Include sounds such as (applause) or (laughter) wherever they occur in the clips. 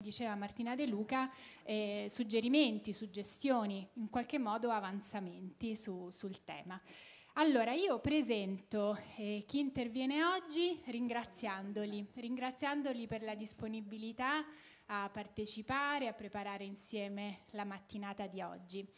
diceva Martina De Luca, eh, suggerimenti, suggestioni, in qualche modo avanzamenti su, sul tema. Allora, io presento eh, chi interviene oggi ringraziandoli, ringraziandoli per la disponibilità a partecipare, a preparare insieme la mattinata di oggi.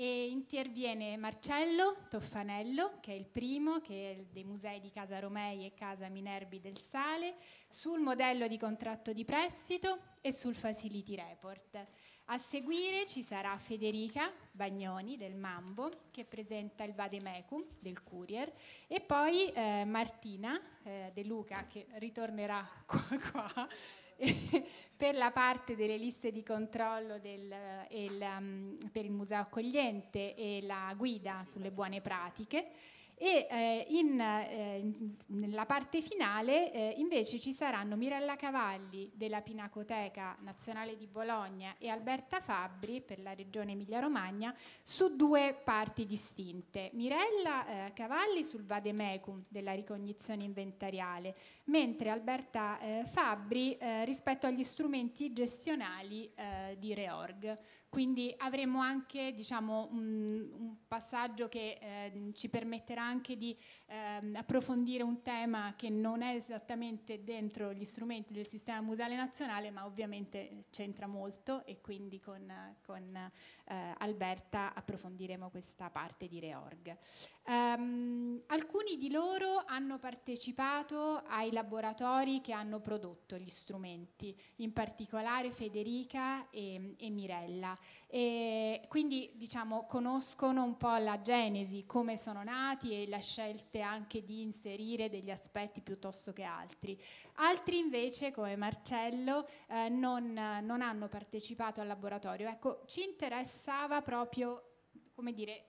E interviene Marcello Toffanello, che è il primo che è dei musei di Casa Romei e Casa Minerbi del Sale, sul modello di contratto di prestito e sul facility report. A seguire ci sarà Federica Bagnoni del Mambo che presenta il Vademecum del Courier e poi eh, Martina eh, De Luca che ritornerà (laughs) qua, qua (laughs) per la parte delle liste di controllo del, il, um, per il museo accogliente e la guida sulle buone pratiche e eh, in, eh, nella parte finale eh, invece ci saranno Mirella Cavalli della Pinacoteca Nazionale di Bologna e Alberta Fabbri per la regione Emilia-Romagna su due parti distinte. Mirella eh, Cavalli sul vademecum della ricognizione inventariale, mentre Alberta eh, Fabbri eh, rispetto agli strumenti gestionali di Reorg. Quindi avremo anche diciamo, un, un, passaggio che eh, ci permetterà anche di eh, approfondire un tema che non è esattamente dentro gli strumenti del sistema museale nazionale, ma ovviamente c'entra molto e quindi con, con eh, Alberta approfondiremo questa parte di Reorg. Um, alcuni di loro hanno partecipato ai laboratori che hanno prodotto gli strumenti, in particolare Federica e, e Mirella. E quindi diciamo, conoscono un po' la genesi, come sono nati e le scelte anche di inserire degli aspetti piuttosto che altri. Altri invece, come Marcello, eh, non, non hanno partecipato al laboratorio. Ecco, ci interessava proprio come dire,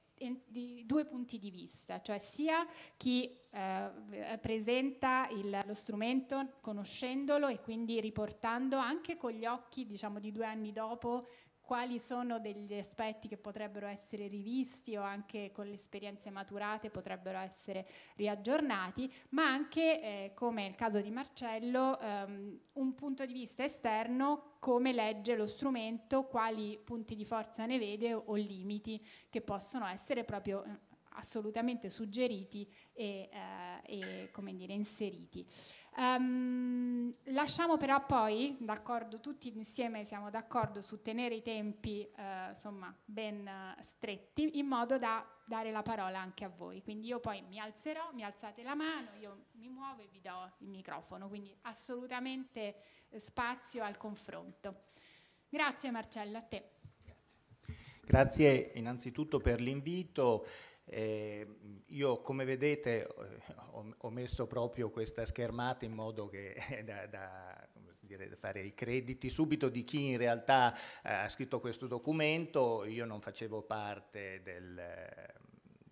di due punti di vista, cioè sia chi eh, presenta il, lo strumento conoscendolo e quindi riportando anche con gli occhi diciamo, di due anni dopo quali sono degli aspetti che potrebbero essere rivisti o anche con le esperienze maturate potrebbero essere riaggiornati, ma anche, eh, come nel caso di Marcello, ehm, un punto di vista esterno, come legge lo strumento, quali punti di forza ne vede o, limiti che possono essere proprio eh, assolutamente suggeriti e, eh, e dire, inseriti. Um, lasciamo però poi, d'accordo, tutti insieme siamo d'accordo su tenere i tempi eh, insomma, ben uh, stretti in modo da dare la parola anche a voi. Quindi io poi mi alzerò, mi alzate la mano, io mi muovo e vi do il microfono, quindi assolutamente eh, spazio al confronto. Grazie Marcella, a te. Grazie, Grazie innanzitutto per l'invito. Eh, io come vedete ho, ho, messo proprio questa schermata in modo che (laughs) da, da, fare i crediti subito di chi in realtà eh, ha scritto questo documento, io non facevo parte del,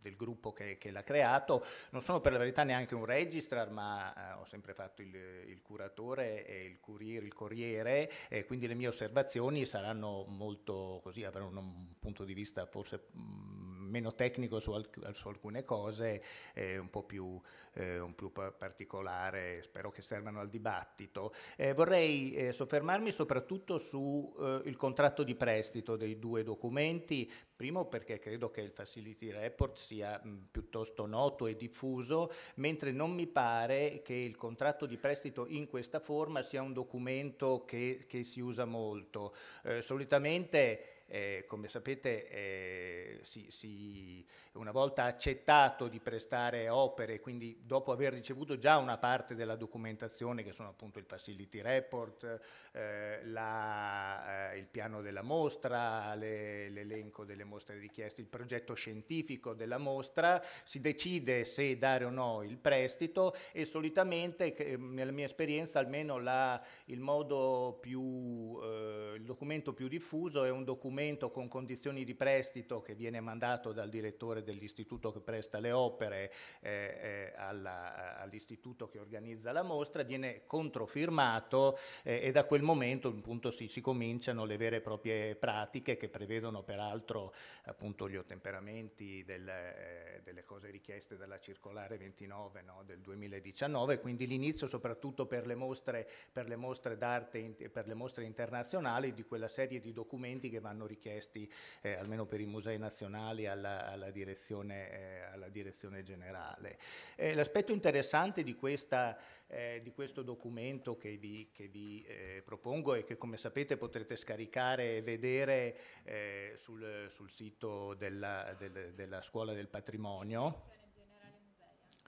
del gruppo che, che l'ha creato. Non sono per la verità neanche un registrar, ma eh, ho sempre fatto il, il, curatore e il courier, il corriere, e quindi le mie osservazioni saranno molto così, avranno un punto di vista forse mh, mm, meno tecnico su, al, su alcune cose, eh, un po' più, eh, un più particolare, spero che servano al dibattito. Eh, vorrei eh, soffermarmi soprattutto sul eh, contratto di prestito dei due documenti, primo perché credo che il Facility Report sia mh, piuttosto noto e diffuso, mentre non mi pare che il contratto di prestito in questa forma sia un documento che, che si usa molto. Eh, solitamente eh, come sapete eh, si, si, una volta accettato di prestare opere, quindi dopo aver ricevuto già una parte della documentazione che sono appunto il facility report, eh, la, eh, il piano della mostra, l'elenco delle mostre richieste, il progetto scientifico della mostra, si decide se dare o no il prestito e solitamente nella mia esperienza almeno la, il modo più, eh, documento più diffuso è un documento con condizioni di prestito che viene mandato dal direttore dell'istituto che presta le opere eh, eh, all'istituto che organizza la mostra, viene controfirmato eh, e da quel momento appunto si, si, cominciano le vere e proprie pratiche che prevedono peraltro appunto gli ottemperamenti del, eh, delle cose richieste dalla circolare 29 no, del 2019, quindi l'inizio soprattutto per le mostre, per le mostre d'arte e per le mostre internazionali di quella serie di documenti che vanno richiesti eh, almeno per i musei nazionali alla, alla, direzione, eh, alla direzione, generale. Eh, l'aspetto interessante di, questa, eh, di, questo documento che vi, che vi eh, propongo e che come sapete potrete scaricare e vedere eh, sul, sul, sito della, del, della Scuola del Patrimonio,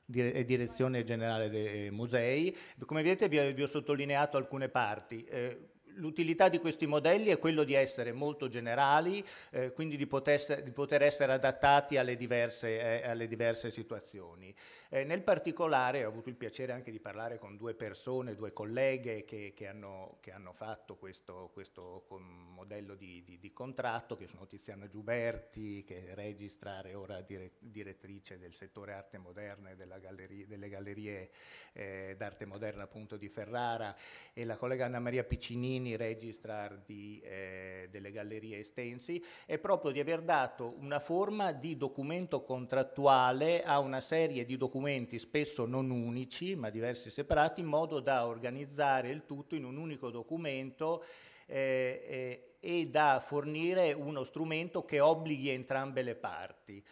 Direzione Generale dei Musei. Come vedete vi, ho sottolineato alcune parti. Eh, l'utilità di questi modelli è quello di essere molto generali, eh, quindi di poter, di poter, essere adattati alle diverse, eh, alle diverse situazioni. Eh, nel particolare ho avuto il piacere anche di parlare con due persone, due colleghe che, che, hanno, che hanno, fatto questo, questo modello di, di, di, contratto, che sono Tiziana Giuberti, che è registra e ora dire, direttrice del settore arte moderna e galleria, delle gallerie eh, d'arte moderna appunto di Ferrara, e la collega Anna Maria Piccinini, registrar di, eh, delle gallerie estensi, è proprio di aver dato una forma di documento contrattuale a una serie di documenti spesso non unici, ma diversi separati, in modo da organizzare il tutto in un unico documento eh, eh, e da fornire uno strumento che obblighi entrambe le parti.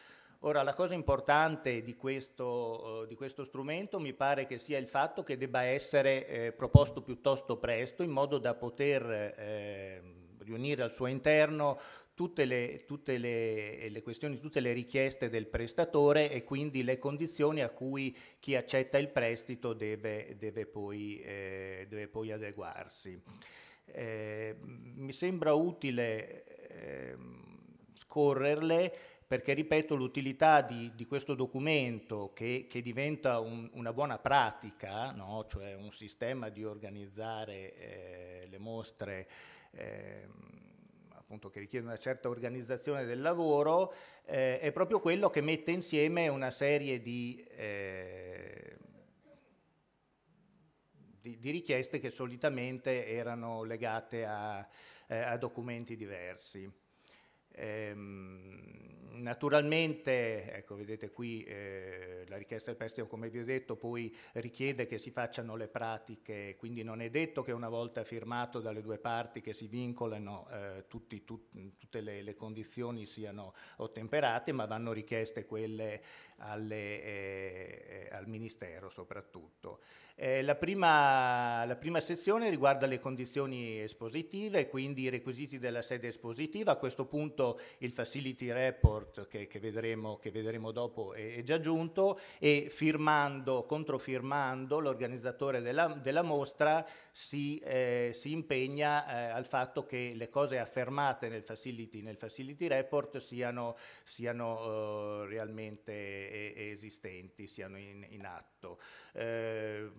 Ora, la cosa importante di questo, uh, di questo, strumento mi pare che sia il fatto che debba essere eh, proposto piuttosto presto, in modo da poter eh, riunire al suo interno tutte le, tutte le, le, questioni, tutte le richieste del prestatore e quindi le condizioni a cui chi accetta il prestito deve, deve, poi, eh, deve poi, adeguarsi. Eh, mi sembra utile eh, scorrerle perché, ripeto, l'utilità di, di, questo documento che, che diventa un, una buona pratica, no? cioè un sistema di organizzare eh, le mostre ehm, appunto, che richiede una certa organizzazione del lavoro, eh, è proprio quello che mette insieme una serie di, eh, di, di richieste che solitamente erano legate a, eh, a documenti diversi. Ehm, naturalmente, ecco, vedete qui eh, la richiesta del prestito, come vi ho detto, poi richiede che si facciano le pratiche, quindi non è detto che una volta firmato dalle due parti che si vincolano eh, tutti, tut, tutte le, le, condizioni siano ottemperate, ma vanno richieste quelle alle, eh, al Ministero soprattutto. Eh, la, prima, la, prima, sezione riguarda le condizioni espositive, quindi i requisiti della sede espositiva. A questo punto il facility report che, che, vedremo, che vedremo, dopo è, è, già giunto e firmando, controfirmando, l'organizzatore della, della, mostra si, eh, si impegna eh, al fatto che le cose affermate nel facility, nel facility report siano, siano uh, realmente eh, esistenti, siano in, in atto. Eh,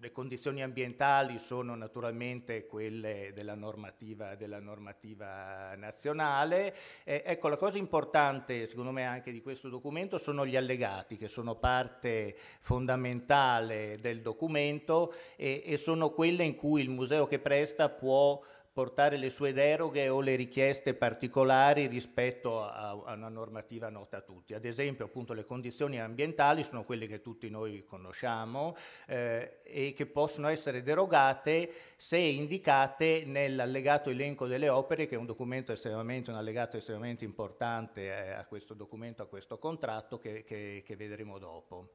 le condizioni ambientali sono naturalmente quelle della normativa, della normativa nazionale. Eh, ecco, la cosa importante, secondo me, anche di questo documento sono gli allegati, che sono parte fondamentale del documento e, e sono quelle in cui il museo che presta può portare le sue deroghe o le richieste particolari rispetto a, a, una normativa nota a tutti. Ad esempio appunto le condizioni ambientali sono quelle che tutti noi conosciamo eh, e che possono essere derogate se indicate nell'allegato elenco delle opere che è un documento estremamente, un allegato estremamente importante eh, a questo documento, a questo contratto che, che, che vedremo dopo.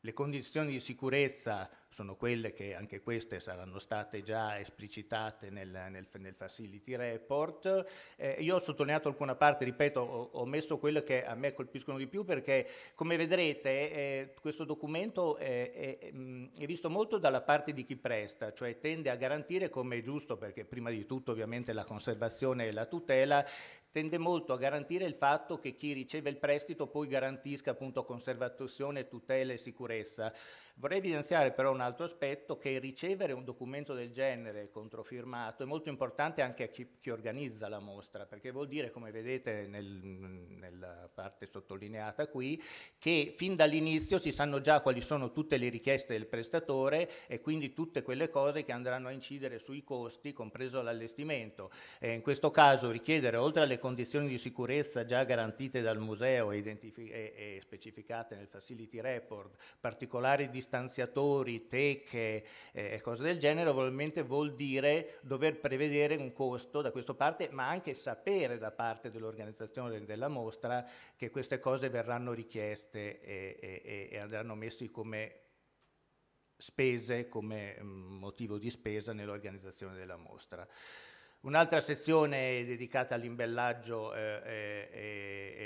Le condizioni di sicurezza sono quelle che anche queste saranno state già esplicitate nel, nel, nel facility report. Eh, io ho sottolineato alcuna parte, ripeto, ho, ho, messo quelle che a me colpiscono di più perché, come vedrete, eh, questo documento è, è, è, visto molto dalla parte di chi presta, cioè tende a garantire, come è giusto, perché prima di tutto ovviamente la conservazione e la tutela, tende molto a garantire il fatto che chi riceve il prestito poi garantisca appunto conservazione, tutela e sicurezza. Vorrei evidenziare però un altro aspetto che ricevere un documento del genere controfirmato è molto importante anche a chi, chi organizza la mostra, perché vuol dire, come vedete nel, nella parte sottolineata qui, che fin dall'inizio si sanno già quali sono tutte le richieste del prestatore e quindi tutte quelle cose che andranno a incidere sui costi, compreso l'allestimento. Eh, in questo caso richiedere, oltre alle condizioni di sicurezza già garantite dal museo e, e, e specificate nel facility report, particolari di distanziatori, teche e eh, cose del genere, ovviamente vuol dire dover prevedere un costo da questa parte, ma anche sapere da parte dell'organizzazione della mostra che queste cose verranno richieste e, e, e andranno messi come spese, come mm, motivo di spesa nell'organizzazione della mostra. Un'altra sezione dedicata all'imbellaggio eh, e,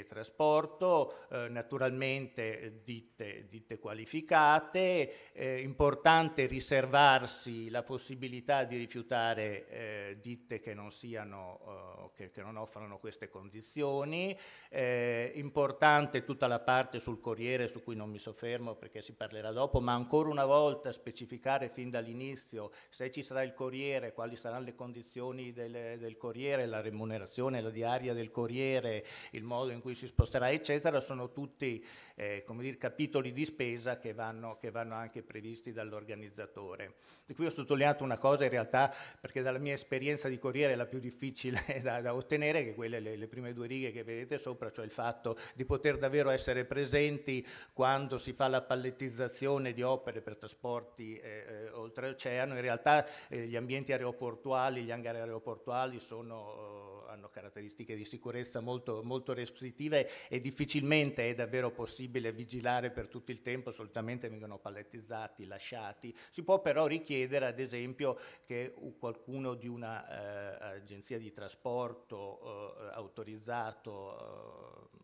trasporto, eh, naturalmente ditte, ditte qualificate, eh, importante riservarsi la possibilità di rifiutare eh, ditte che non, siano, eh, che, che non offrano queste condizioni, eh, importante tutta la parte sul Corriere su cui non mi soffermo perché si parlerà dopo, ma ancora una volta specificare fin dall'inizio se ci sarà il Corriere, quali saranno le condizioni del, del, Corriere, la remunerazione, la diaria del Corriere, il modo in cui si sposterà, eccetera, sono tutti eh, come dire, capitoli di spesa che vanno, che vanno anche previsti dall'organizzatore. E qui ho sottolineato una cosa in realtà perché dalla mia esperienza di Corriere è la più difficile (laughs) da, da ottenere, che quelle le, le prime due righe che vedete sopra, cioè il fatto di poter davvero essere presenti quando si fa la pallettizzazione di opere per trasporti eh, eh, oltreoceano. In realtà eh, gli ambienti aeroportuali, gli hangar aeroportuali sono, hanno caratteristiche di sicurezza molto, molto restrittive e difficilmente è davvero possibile vigilare per tutto il tempo, solitamente vengono pallettizzati, lasciati. Si può però richiedere chiedere ad esempio che qualcuno di un'agenzia eh, di trasporto eh, autorizzato eh,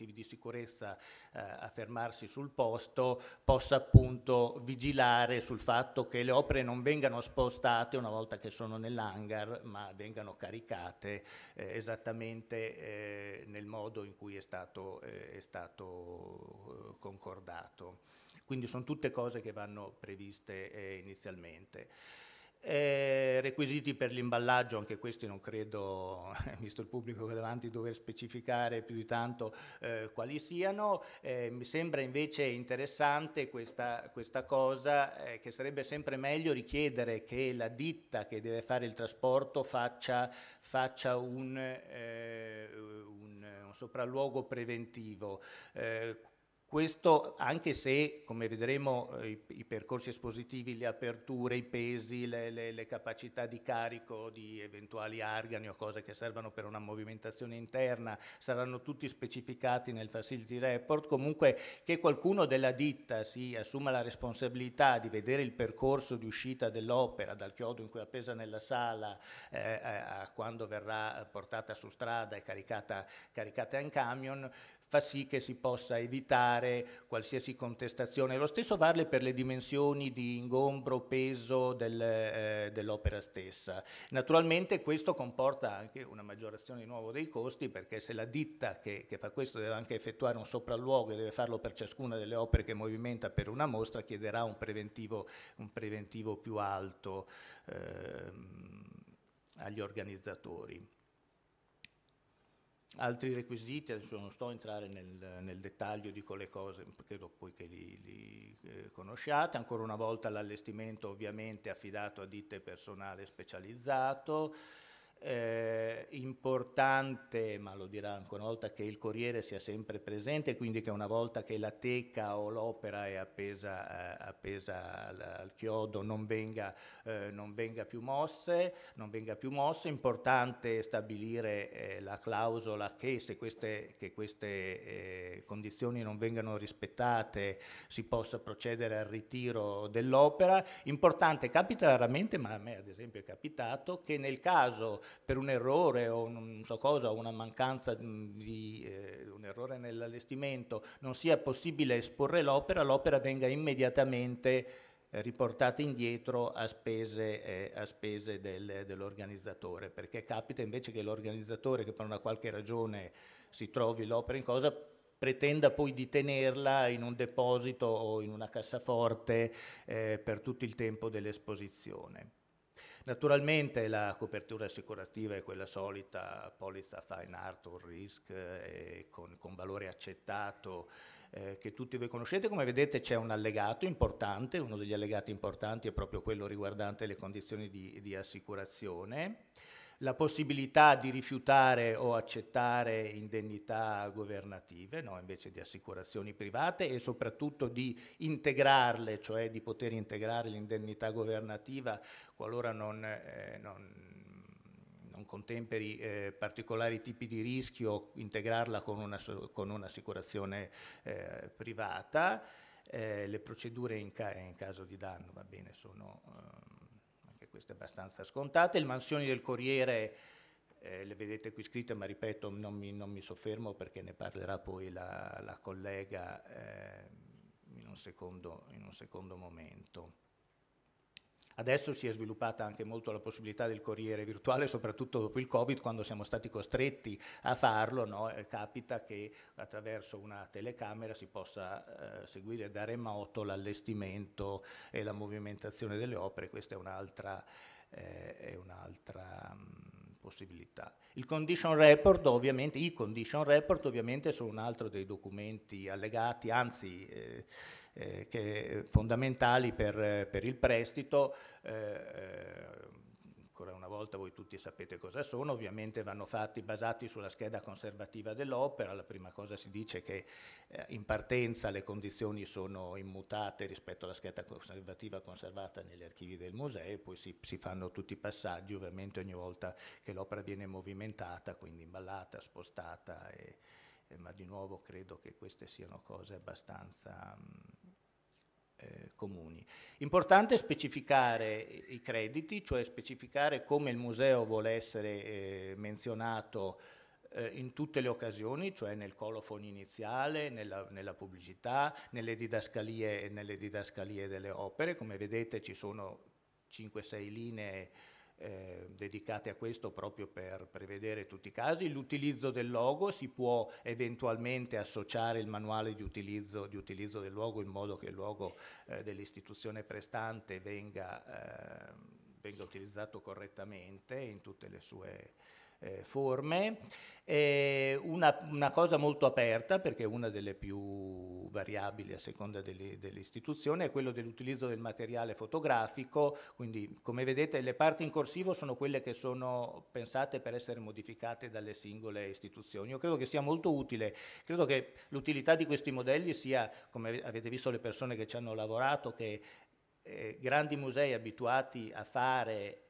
motivi di sicurezza eh, a fermarsi sul posto possa appunto vigilare sul fatto che le opere non vengano spostate una volta che sono nell'hangar ma vengano caricate eh, esattamente eh, nel modo in cui è stato, è stato concordato. Quindi sono tutte cose che vanno previste eh, inizialmente. Eh, requisiti per l'imballaggio, anche questi non credo, (laughs) visto il pubblico che davanti, dover specificare più di tanto eh, quali siano. Eh, mi sembra invece interessante questa, questa cosa, eh, che sarebbe sempre meglio richiedere che la ditta che deve fare il trasporto faccia, faccia un, eh, un, un sopralluogo preventivo eh, questo anche se, come vedremo, eh, i, i, percorsi espositivi, le aperture, i pesi, le, le, le, capacità di carico di eventuali argani o cose che servono per una movimentazione interna saranno tutti specificati nel facility report, comunque che qualcuno della ditta si assuma la responsabilità di vedere il percorso di uscita dell'opera dal chiodo in cui è appesa nella sala eh, a quando verrà portata su strada e caricata, caricata in camion, fa sì che si possa evitare qualsiasi contestazione. Lo stesso vale per le dimensioni di ingombro, peso del, eh, dell'opera stessa. Naturalmente questo comporta anche una maggiorazione di nuovo dei costi perché se la ditta che, che fa questo deve anche effettuare un sopralluogo e deve farlo per ciascuna delle opere che movimenta per una mostra, chiederà un preventivo, un preventivo più alto ehm, agli organizzatori. Altri requisiti, adesso non sto a entrare nel, nel dettaglio di quelle cose, credo poi che li, li eh, conosciate, ancora una volta l'allestimento ovviamente affidato a ditte personale specializzato, eh, importante, ma lo dirà ancora una volta, che il Corriere sia sempre presente, quindi che una volta che la teca o l'opera è appesa, eh, appesa al, al, chiodo non venga, eh, non venga, più mosse, non venga più mosse. Importante stabilire eh, la clausola che se queste, che queste eh, condizioni non vengano rispettate si possa procedere al ritiro dell'opera. Importante, capita raramente, ma a me ad esempio è capitato, che nel caso per un errore o non so cosa, una mancanza di eh, un errore nell'allestimento, non sia possibile esporre l'opera, l'opera venga immediatamente eh, riportata indietro a spese, eh, a spese del, dell'organizzatore, perché capita invece che l'organizzatore che per una qualche ragione si trovi l'opera in cosa pretenda poi di tenerla in un deposito o in una cassaforte eh, per tutto il tempo dell'esposizione. Naturalmente la copertura assicurativa è quella solita, polizza fine art or risk, eh, con, con, valore accettato eh, che tutti voi conoscete. Come vedete c'è un allegato importante, uno degli allegati importanti è proprio quello riguardante le condizioni di, di assicurazione la possibilità di rifiutare o accettare indennità governative, no? invece di assicurazioni private e soprattutto di integrarle, cioè di poter integrare l'indennità governativa qualora non, eh, non, non contemperi eh, particolari tipi di rischio, integrarla con, una, con un'assicurazione eh, privata. Eh, le procedure in, ca in, caso di danno, va bene, sono ehm, queste abbastanza scontate. Le mansioni del Corriere eh, le vedete qui scritte, ma ripeto, non mi, non mi soffermo perché ne parlerà poi la, la collega eh, in, un secondo, in un secondo momento. Adesso si è sviluppata anche molto la possibilità del corriere virtuale, soprattutto dopo il Covid, quando siamo stati costretti a farlo, no? eh, capita che attraverso una telecamera si possa eh, seguire da remoto l'allestimento e la movimentazione delle opere, questa è un'altra, eh, un'altra mm, possibilità. Il condition report ovviamente, i condition report ovviamente sono un altro dei documenti allegati, anzi eh, eh, che fondamentali per, per, il prestito. Eh, eh, ancora una volta voi tutti sapete cosa sono, ovviamente vanno fatti basati sulla scheda conservativa dell'opera, la prima cosa si dice che eh, in partenza le condizioni sono immutate rispetto alla scheda conservativa conservata negli archivi del museo, poi si, si fanno tutti i passaggi ovviamente ogni volta che l'opera viene movimentata, quindi imballata, spostata, e, e, ma di nuovo credo che queste siano cose abbastanza... Mh, eh, comuni. Importante specificare i crediti, cioè specificare come il museo vuole essere eh, menzionato eh, in tutte le occasioni, cioè nel colofono iniziale, nella, nella pubblicità, nelle didascalie, nelle didascalie delle opere. Come vedete ci sono 5-6 linee eh, dedicate a questo proprio per prevedere tutti i casi. L'utilizzo del logo si può eventualmente associare il manuale di utilizzo, di utilizzo del logo in modo che il logo eh, dell'istituzione prestante venga, eh, venga utilizzato correttamente in tutte le sue eh, forme. Una, una, cosa molto aperta, perché è una delle più variabili a seconda delle, dell'istituzione, è quello dell'utilizzo del materiale fotografico, quindi come vedete le parti in corsivo sono quelle che sono pensate per essere modificate dalle singole istituzioni. Io credo che sia molto utile, credo che l'utilità di questi modelli sia, come avete visto le persone che ci hanno lavorato, che eh, grandi musei abituati a fare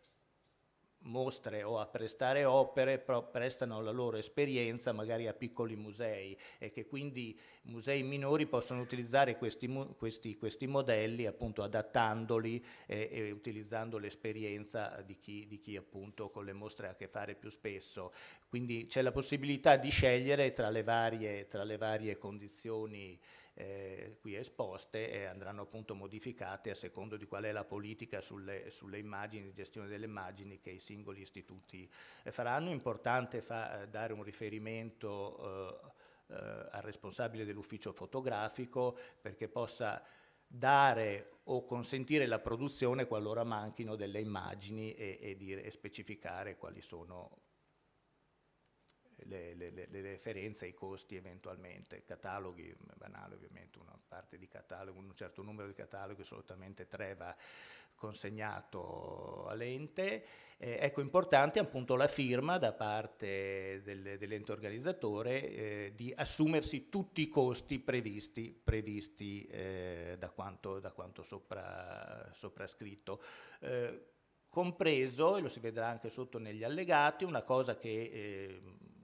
mostre o a prestare opere prestano la loro esperienza magari a piccoli musei e che quindi musei minori possono utilizzare questi, questi, questi modelli appunto adattandoli e, e utilizzando l'esperienza di chi, di chi appunto con le mostre ha a che fare più spesso. Quindi c'è la possibilità di scegliere tra le varie, tra le varie condizioni eh, qui esposte e andranno appunto modificate a secondo di qual è la politica sulle, sulle immagini, gestione delle immagini che i singoli istituti eh, faranno. Importante fa, eh, dare un riferimento eh, al responsabile dell'ufficio fotografico perché possa dare o consentire la produzione qualora manchino delle immagini e, e, dire, e specificare quali sono le, le, le, referenze ai costi eventualmente, cataloghi, banale ovviamente, una parte di catalogo, un certo numero di cataloghi, assolutamente tre va consegnato all'ente. Eh, ecco, importante appunto la firma da parte del, dell'ente organizzatore eh, di assumersi tutti i costi previsti, previsti eh, da quanto, da quanto sopra, sopra scritto eh, compreso, e lo si vedrà anche sotto negli allegati, una cosa che eh,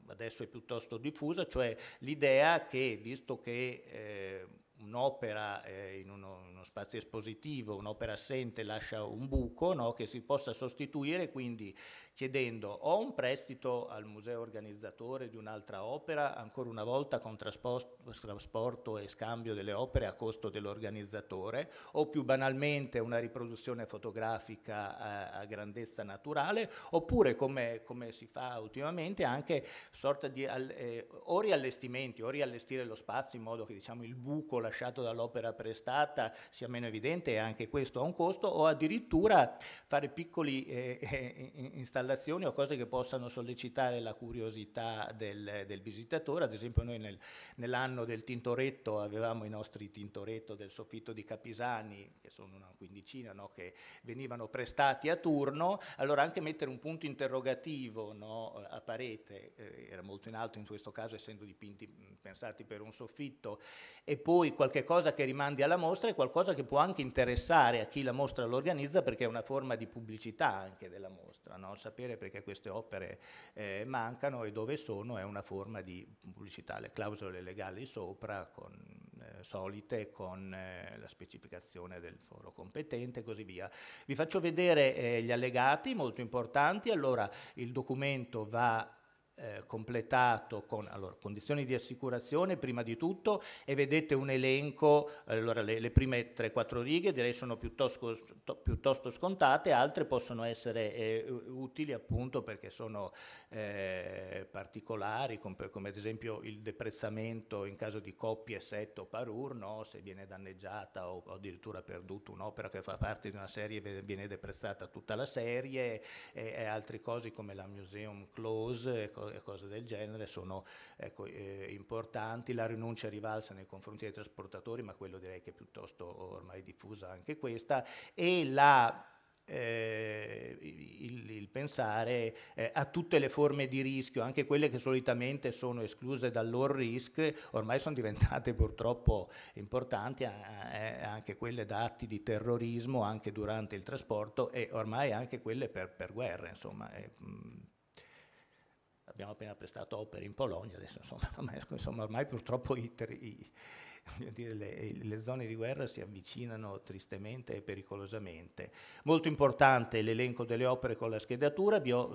adesso è piuttosto diffusa, cioè l'idea che, visto che eh, un'opera eh, in uno, uno, spazio espositivo, un'opera assente lascia un buco no, che si possa sostituire, quindi chiedendo o un prestito al museo organizzatore di un'altra opera, ancora una volta con trasporto e scambio delle opere a costo dell'organizzatore, o più banalmente una riproduzione fotografica a, a grandezza naturale, oppure come, come, si fa ultimamente anche sorta di eh, o riallestimenti, o riallestire lo spazio in modo che diciamo, il buco lasciato dall'opera prestata sia meno evidente e anche questo ha un costo, o addirittura fare piccoli eh, eh, installazioni o cose che possano sollecitare la curiosità del, del visitatore, ad esempio noi nel, nell'anno del Tintoretto avevamo i nostri Tintoretto del soffitto di Capisani, che sono una quindicina, no, che venivano prestati a turno, allora anche mettere un punto interrogativo no, a parete, eh, era molto in alto in questo caso essendo dipinti pensati per un soffitto, e poi qualche cosa che rimandi alla mostra è qualcosa che può anche interessare a chi la mostra lo organizza perché è una forma di pubblicità anche della mostra, no? sapere perché queste opere eh, mancano e dove sono è una forma di pubblicità, le clausole legali sopra con, eh, solite con eh, la specificazione del foro competente e così via. Vi faccio vedere eh, gli allegati molto importanti, allora il documento va eh, completato con allora, condizioni di assicurazione prima di tutto e vedete un elenco, allora le, le prime 3-4 righe direi sono piuttosto, piuttosto scontate, altre possono essere eh, utili appunto perché sono eh, particolari come, come, ad esempio il deprezzamento in caso di coppie, set o parur, no? se viene danneggiata o, o addirittura perduta un'opera che fa parte di una serie viene deprezzata tutta la serie e, e altre cose come la museum close e cose del genere sono ecco, eh, importanti, la rinuncia rivalsa nei confronti dei trasportatori, ma quello direi che è piuttosto ormai diffusa anche questa, e la eh, il, il, pensare eh, a tutte le forme di rischio, anche quelle che solitamente sono escluse dall'all risk, ormai sono diventate purtroppo importanti, eh, anche quelle da atti di terrorismo anche durante il trasporto e ormai anche quelle per, per guerra, insomma. Mh, abbiamo appena prestato opere in Polonia, adesso insomma, (laughs) insomma ormai purtroppo i, i, (laughs) dire, le, le, zone di guerra si avvicinano tristemente e pericolosamente. Molto importante l'elenco delle opere con la schedatura, bio,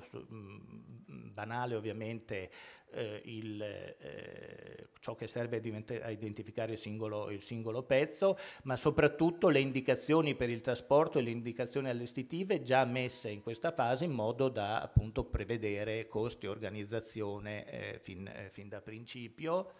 banale ovviamente eh, il, eh, ciò che serve a, identificare il singolo, il singolo, pezzo, ma soprattutto le indicazioni per il trasporto e le indicazioni allestitive già messe in questa fase in modo da appunto prevedere costi e organizzazione eh, fin, eh, fin da principio.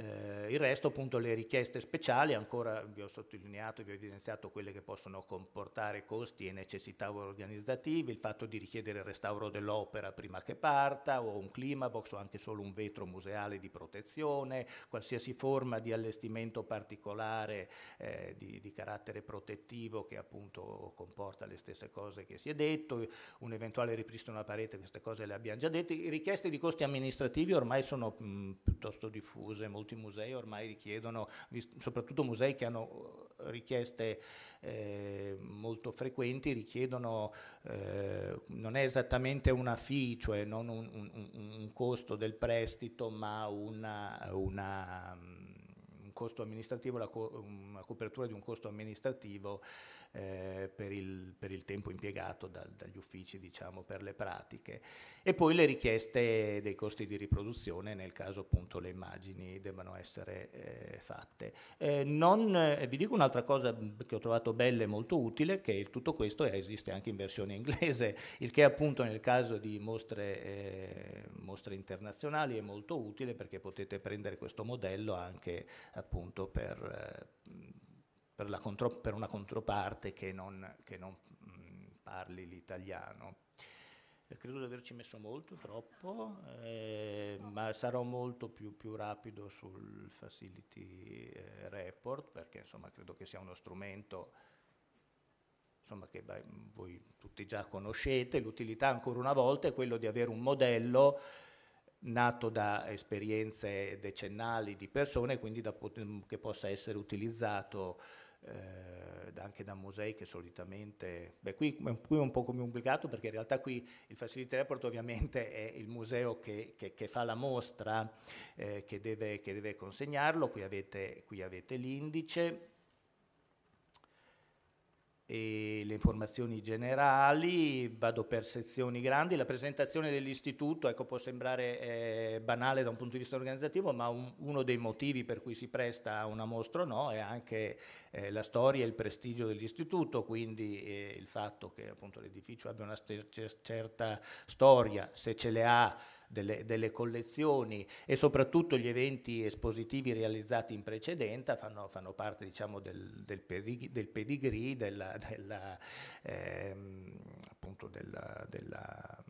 Eh, il resto appunto le richieste speciali, ancora vi ho sottolineato, vi ho evidenziato quelle che possono comportare costi e necessità organizzativi, il fatto di richiedere il restauro dell'opera prima che parta o un climabox o anche solo un vetro museale di protezione, qualsiasi forma di allestimento particolare eh, di, di, carattere protettivo che appunto comporta le stesse cose che si è detto, un eventuale ripristino a parete, queste cose le abbiamo già dette, richieste di costi amministrativi ormai sono mh, piuttosto diffuse, molto molti musei ormai richiedono, soprattutto musei che hanno eh, richieste eh, molto frequenti, richiedono, eh, non è esattamente una fee, cioè non un, un, un costo del prestito, ma una, una, un costo amministrativo, la co- una copertura di un costo amministrativo eh, per, il, per, il, tempo impiegato da, dagli uffici diciamo, per le pratiche e poi le richieste dei costi di riproduzione nel caso appunto le immagini debbano essere eh, fatte. Eh, non, eh, vi dico un'altra cosa che ho trovato bella e molto utile, che tutto questo esiste anche in versione inglese, (laughs) il che appunto nel caso di mostre, eh, mostre internazionali è molto utile perché potete prendere questo modello anche appunto per eh, per, contro, per una controparte che non, che non mm, parli l'italiano. Eh, credo di averci messo molto, troppo, eh, ma sarò molto più, più, rapido sul facility eh, report perché insomma credo che sia uno strumento insomma, che beh, voi tutti già conoscete. L'utilità ancora una volta è quello di avere un modello nato da esperienze decennali di persone, quindi da, che possa essere utilizzato eh, anche da musei che solitamente, beh qui, qui, è un po' complicato perché in realtà qui il Facility Report ovviamente è il museo che, che, che fa la mostra eh, che, deve, che, deve, consegnarlo, qui avete, qui avete l'indice e le informazioni generali, vado per sezioni grandi, la presentazione dell'istituto ecco, può sembrare eh, banale da un punto di vista organizzativo, ma un, uno dei motivi per cui si presta a una mostra no, è anche eh, la storia e il prestigio dell'istituto, quindi eh, il fatto che l'edificio abbia una certa storia, se ce le ha delle, delle, collezioni e soprattutto gli eventi espositivi realizzati in precedenza fanno, fanno parte diciamo, del, del, pedig del pedigree, della, della, ehm, della, della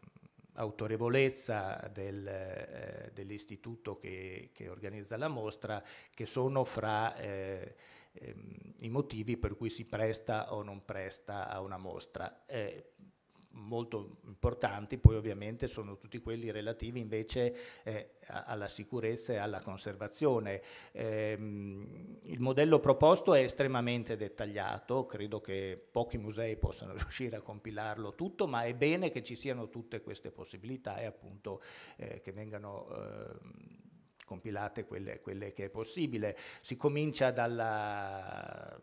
autorevolezza del, eh, dell'istituto che, che, organizza la mostra, che sono fra eh, ehm, i motivi per cui si presta o non presta a una mostra. Eh, molto importanti, poi ovviamente sono tutti quelli relativi invece eh, alla sicurezza e alla conservazione. Eh, il modello proposto è estremamente dettagliato, credo che pochi musei possano (laughs) riuscire a compilarlo tutto, ma è bene che ci siano tutte queste possibilità e appunto eh, che vengano ehm, compilate quelle, quelle, che è possibile. Si comincia dalla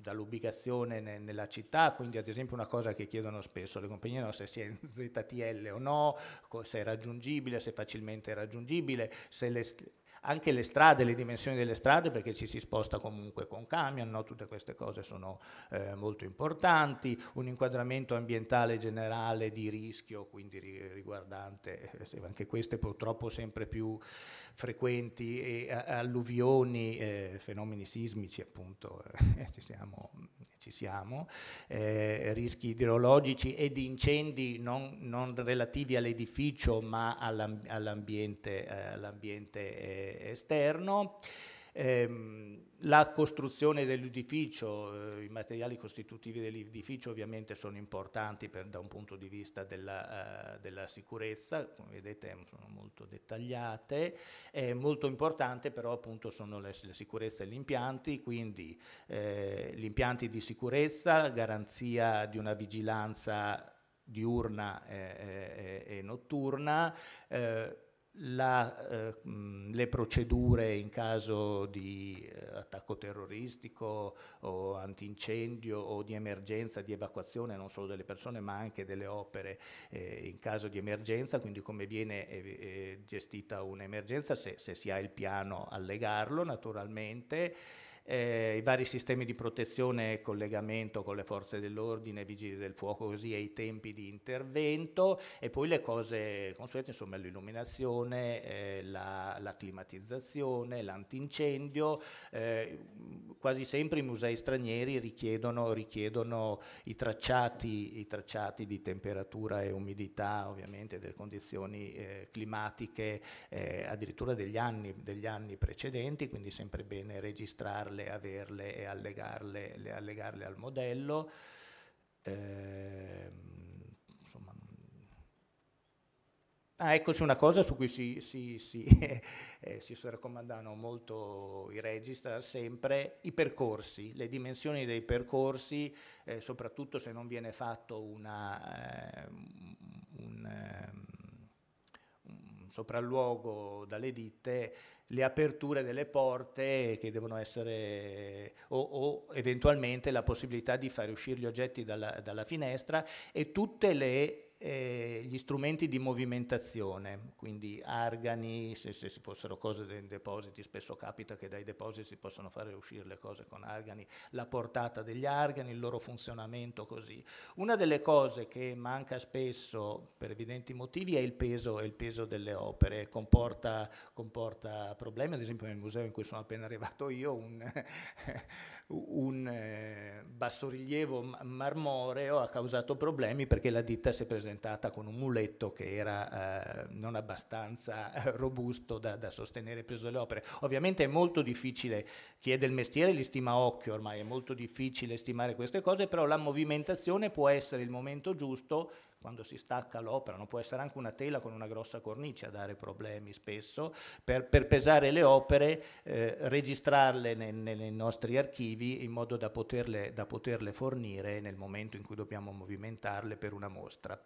dall'ubicazione ne, nella città, quindi ad esempio una cosa che chiedono spesso le compagnie nostre se è in (laughs) ZTL o no, se è raggiungibile, se è facilmente raggiungibile, se le, anche le strade, le dimensioni delle strade, perché ci si sposta comunque con camion, no? tutte queste cose sono eh, molto importanti, un inquadramento ambientale generale di rischio, quindi riguardante, eh, anche queste purtroppo sempre più frequenti, e alluvioni, eh, fenomeni sismici appunto, eh, (laughs) ci siamo, ci siamo eh, rischi idrologici e di incendi non, non relativi all'edificio ma all'ambiente, all all esterno. Eh, la costruzione dell'edificio, eh, i materiali costitutivi dell'edificio ovviamente sono importanti per, da un punto di vista della, uh, della, sicurezza, come vedete sono molto dettagliate, è molto importante però appunto sono le, le e gli impianti, quindi eh, gli impianti di sicurezza, garanzia di una vigilanza diurna e, e, e notturna, eh, la, eh, le procedure in caso di eh, attacco terroristico o antincendio o di emergenza, di evacuazione non solo delle persone ma anche delle opere eh, in caso di emergenza, quindi come viene eh, eh, gestita un'emergenza, se, se si ha il piano allegarlo naturalmente eh, i vari sistemi di protezione e collegamento con le forze dell'ordine, vigili del fuoco così e i tempi di intervento e poi le cose consuete, insomma l'illuminazione, eh, la, la, climatizzazione, l'antincendio, eh, quasi sempre i musei stranieri richiedono, richiedono i, tracciati, i, tracciati, di temperatura e umidità, ovviamente delle condizioni eh, climatiche eh, addirittura degli anni, degli anni precedenti, quindi sempre bene registrarle farle, averle e allegarle, allegarle al modello. Eh, insomma, Ah, eccoci una cosa su cui si, si, si, (laughs) eh, si, raccomandano molto i register sempre, i percorsi, le dimensioni dei percorsi, eh, soprattutto se non viene fatto una, eh, un, un sopralluogo dalle ditte, le aperture delle porte che devono essere o, o eventualmente la possibilità di fare uscire gli oggetti dalla, dalla finestra e tutte le eh, gli strumenti di movimentazione, quindi argani, se, se si fossero cose dei depositi, spesso capita che dai depositi si possono fare uscire le cose con argani, la portata degli argani, il loro funzionamento così. Una delle cose che manca spesso per evidenti motivi è il peso, è il peso delle opere, comporta, comporta, problemi, ad esempio nel museo in cui sono appena arrivato io, un, (laughs) un eh, bassorilievo marmoreo ha causato problemi perché la ditta si è presentata con un muletto che era eh, non abbastanza eh, robusto da, da, sostenere il peso delle opere. Ovviamente è molto difficile, chi è del mestiere li stima occhio ormai, è molto difficile stimare queste cose, però la movimentazione può essere il momento giusto quando si stacca l'opera, non può essere anche una tela con una grossa cornice a dare problemi spesso, per, per pesare le opere, eh, registrarle nei, nei, nostri archivi in modo da poterle, da poterle fornire nel momento in cui dobbiamo movimentarle per una mostra.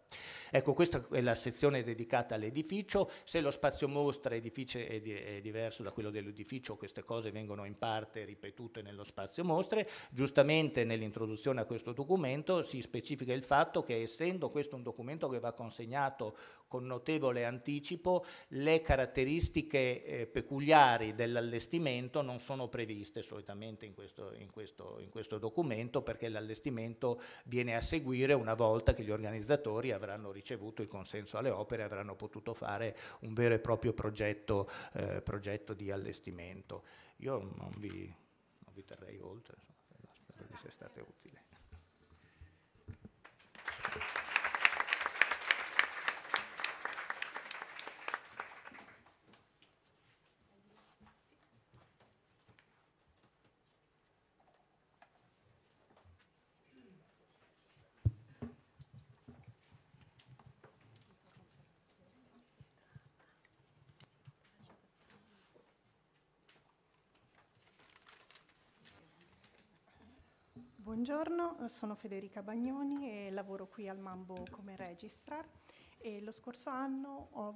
Ecco, questa è la sezione dedicata all'edificio, se lo spazio mostra è, è diverso da quello dell'edificio, queste cose vengono in parte ripetute nello spazio mostre, giustamente nell'introduzione a questo documento si specifica il fatto che essendo questo un documento che va consegnato con notevole anticipo, le caratteristiche eh, peculiari dell'allestimento non sono previste solitamente in questo, in, questo, in questo documento perché l'allestimento viene a seguire una volta che gli organizzatori avranno ricevuto il consenso alle opere e avranno potuto fare un vero e proprio progetto, eh, progetto di allestimento. Io non vi, non vi terrei oltre, spero di essere state utili. Buongiorno, sono Federica Bagnoni e lavoro qui al Mambo come registrar e lo scorso anno ho